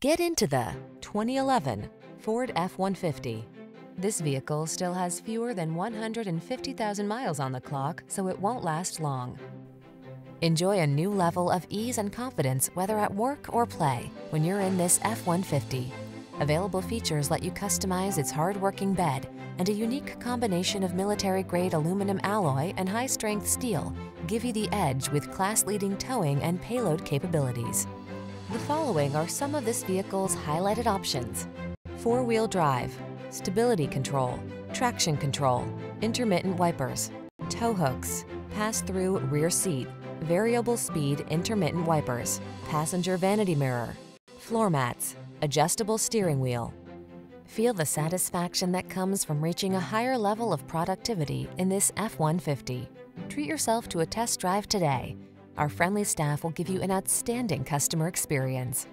Get into the 2011 Ford F-150. This vehicle still has fewer than 150,000 miles on the clock, so it won't last long. Enjoy a new level of ease and confidence whether at work or play when you're in this F-150. Available features let you customize its hard-working bed and a unique combination of military-grade aluminum alloy and high-strength steel give you the edge with class-leading towing and payload capabilities. The following are some of this vehicle's highlighted options. Four-wheel drive, stability control, traction control, intermittent wipers, tow hooks, pass-through rear seat, variable speed intermittent wipers, passenger vanity mirror, floor mats, adjustable steering wheel. Feel the satisfaction that comes from reaching a higher level of productivity in this F-150. Treat yourself to a test drive today. Our friendly staff will give you an outstanding customer experience.